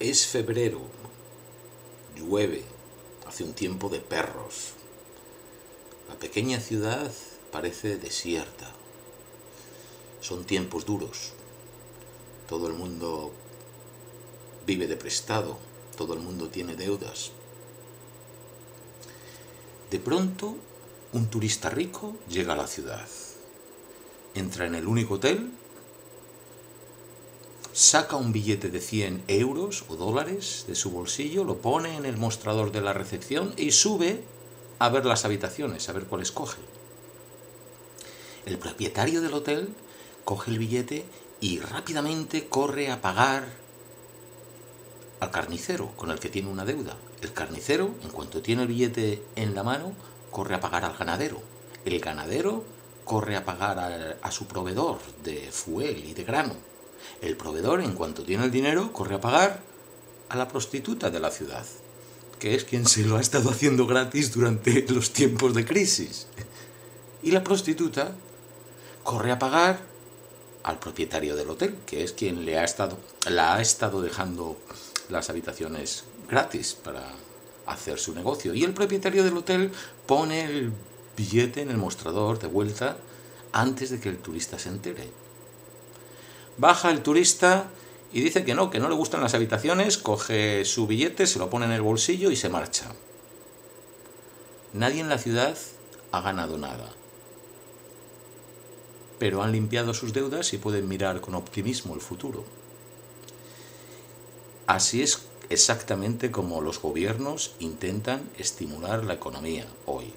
Es febrero, llueve, hace un tiempo de perros. La pequeña ciudad parece desierta. Son tiempos duros. Todo el mundo vive de prestado, todo el mundo tiene deudas. De pronto, un turista rico llega a la ciudad. Entra en el único hotel saca un billete de 100 euros o dólares de su bolsillo, lo pone en el mostrador de la recepción y sube a ver las habitaciones, a ver cuál escoge. El propietario del hotel coge el billete y rápidamente corre a pagar al carnicero con el que tiene una deuda. El carnicero, en cuanto tiene el billete en la mano, corre a pagar al ganadero. El ganadero corre a pagar a, a su proveedor de fuel y de grano el proveedor, en cuanto tiene el dinero, corre a pagar a la prostituta de la ciudad, que es quien se lo ha estado haciendo gratis durante los tiempos de crisis. Y la prostituta corre a pagar al propietario del hotel, que es quien le ha estado, la ha estado dejando las habitaciones gratis para hacer su negocio. Y el propietario del hotel pone el billete en el mostrador de vuelta antes de que el turista se entere. Baja el turista y dice que no, que no le gustan las habitaciones, coge su billete, se lo pone en el bolsillo y se marcha. Nadie en la ciudad ha ganado nada. Pero han limpiado sus deudas y pueden mirar con optimismo el futuro. Así es exactamente como los gobiernos intentan estimular la economía hoy.